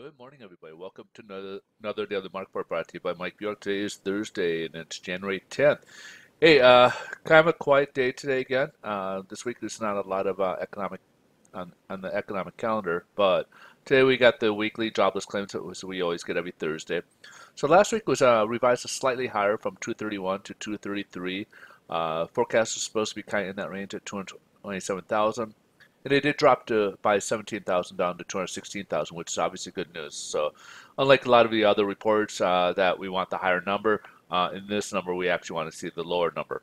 Good morning, everybody. Welcome to another another day of the Mark you by Mike Bjork. Today is Thursday, and it's January 10th. Hey, uh, kind of a quiet day today again. Uh, this week there's not a lot of uh, economic on, on the economic calendar, but today we got the weekly jobless claims that we always get every Thursday. So last week was uh, revised slightly higher from 231 to 233. Uh, forecast is supposed to be kind of in that range at 227,000. And it did drop to by 17,000 down to 216,000, which is obviously good news. So, unlike a lot of the other reports uh, that we want the higher number, uh, in this number we actually want to see the lower number.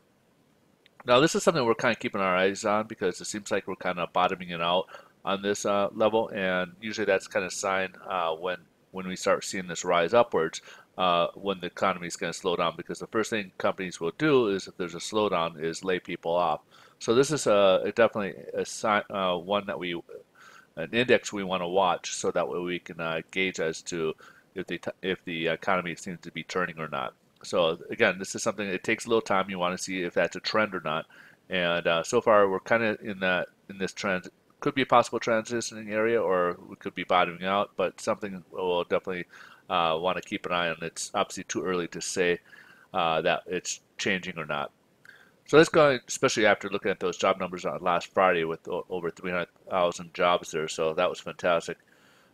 Now, this is something we're kind of keeping our eyes on because it seems like we're kind of bottoming it out on this uh, level, and usually that's kind of sign uh, when when we start seeing this rise upwards. Uh, when the economy is going to slow down because the first thing companies will do is if there's a slowdown is lay people off so this is a, definitely a sign, uh, one that we, an index we want to watch so that way we can uh, gauge as to if the, if the economy seems to be turning or not. So again, this is something, it takes a little time. You want to see if that's a trend or not. And uh, so far we're kind of in that, in this trend, could be a possible transitioning area or we could be bottoming out, but something we'll definitely uh, want to keep an eye on. It's obviously too early to say uh, that it's changing or not. So let's go, especially after looking at those job numbers on last Friday with over 300,000 jobs there. So that was fantastic.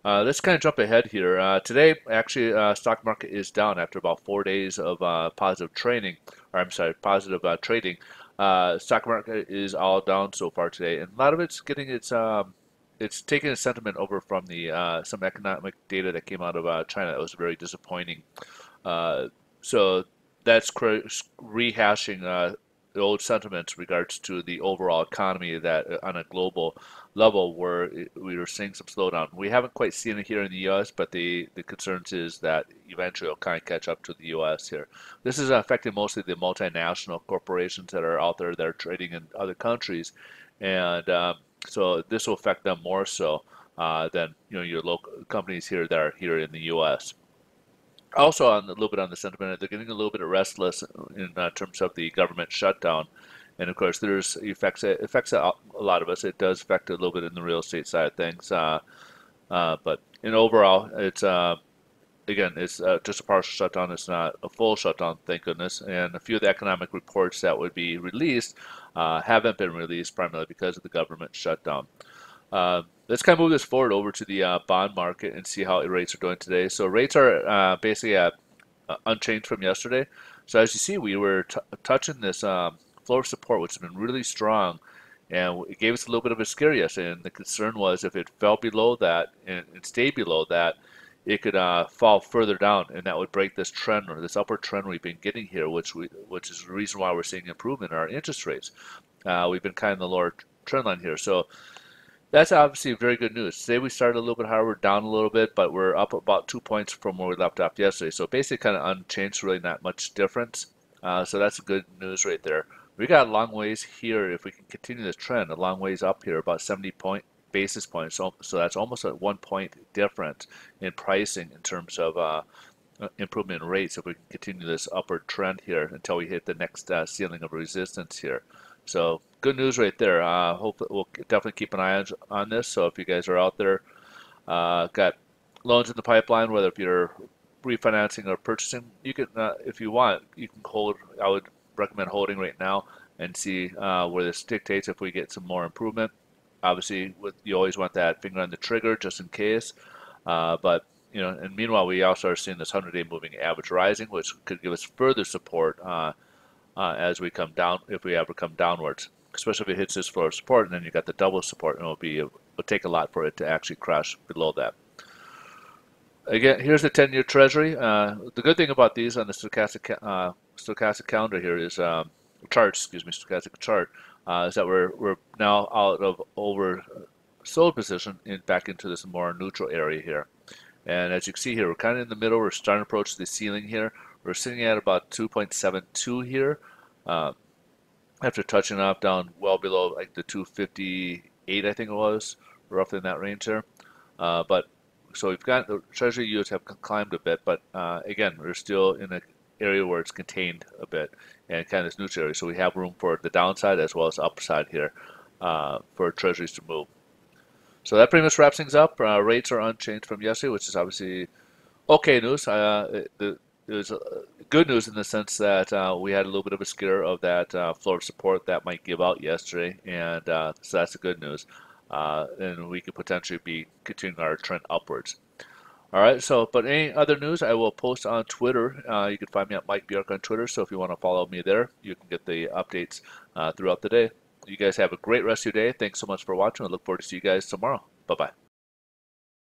Uh, let's kind of jump ahead here. Uh, today, actually, uh, stock market is down after about four days of uh, positive trading, or I'm sorry, positive uh, trading. Uh, stock market is all down so far today, and a lot of it's getting its um, it's taking a sentiment over from the some economic data that came out of China that was very disappointing. so that's rehashing the old sentiments regards to the overall economy that uh, on a global level where we were seeing some slowdown. We haven't quite seen it here in the U.S., but the, the concerns is that eventually it'll kind of catch up to the U.S. here. This is affecting mostly the multinational corporations that are out there that are trading in other countries, and um, so this will affect them more so uh, than you know your local companies here that are here in the U.S also on a little bit on the sentiment, they're getting a little bit restless in uh, terms of the government shutdown. And of course, there's effects. It affects a lot of us. It does affect a little bit in the real estate side of things. Uh, uh, but in overall, it's uh, again, it's uh, just a partial shutdown. It's not a full shutdown, thank goodness. And a few of the economic reports that would be released uh, haven't been released primarily because of the government shutdown. Uh, let's kind of move this forward over to the uh, bond market and see how rates are doing today. So rates are uh, basically uh, unchanged from yesterday. So as you see, we were touching this um, floor of support, which has been really strong, and it gave us a little bit of a scare yesterday. And the concern was if it fell below that and, and stayed below that, it could uh, fall further down, and that would break this trend or this upward trend we've been getting here, which we, which is the reason why we're seeing improvement in our interest rates. Uh, we've been kind of in the lower trend line here, so that's obviously very good news. Today we started a little bit higher, we're down a little bit, but we're up about two points from where we left off yesterday. So basically kind of unchanged, really not much difference. Uh, so that's good news right there. We got a long ways here if we can continue this trend, a long ways up here, about 70 point basis points. So, so that's almost a one point difference in pricing in terms of uh, improvement in rates if we can continue this upward trend here until we hit the next uh, ceiling of resistance here. So good news right there. Uh, hope we'll definitely keep an eye on, on this. So if you guys are out there, uh, got loans in the pipeline, whether if you're refinancing or purchasing, you can, uh, if you want, you can hold. I would recommend holding right now and see uh, where this dictates if we get some more improvement. Obviously, with you always want that finger on the trigger just in case. Uh, but you know, and meanwhile, we also are seeing this 100-day moving average rising, which could give us further support uh, uh, as we come down, if we ever come downwards, especially if it hits this floor of support, and then you got the double support, and it'll be it'll take a lot for it to actually crash below that. Again, here's the 10-year Treasury. Uh, the good thing about these on the stochastic uh, stochastic calendar here is um, charts, excuse me, stochastic chart, uh, is that we're we're now out of over sold position in back into this more neutral area here. And as you can see here, we're kind of in the middle. We're starting to approach the ceiling here. We're sitting at about 2.72 here. Uh, after touching off down well below like the 258, I think it was, roughly in that range there. Uh, but so we've got the treasury yields have climbed a bit, but uh, again, we're still in an area where it's contained a bit and kind of this neutral area. So we have room for the downside as well as upside here uh, for treasuries to move. So that pretty much wraps things up. Uh, rates are unchanged from yesterday, which is obviously okay news. Uh, it, it, was uh, good news in the sense that uh, we had a little bit of a scare of that uh, floor of support that might give out yesterday, and uh, so that's the good news. Uh, and we could potentially be continuing our trend upwards. All right, so, but any other news, I will post on Twitter. Uh, you can find me at Mike Bjork on Twitter, so if you want to follow me there, you can get the updates uh, throughout the day. You guys have a great rest of your day. Thanks so much for watching. I look forward to see you guys tomorrow. Bye-bye.